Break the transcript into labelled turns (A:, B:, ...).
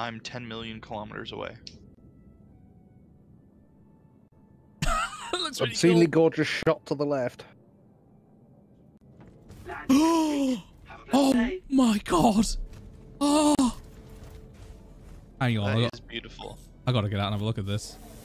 A: I'm 10 million kilometers away.
B: Looks really
C: Obscenely
B: cool.
C: gorgeous shot to the left.
B: oh my god. Oh. Hang on. I,
A: beautiful.
B: I gotta get out and have a look at this.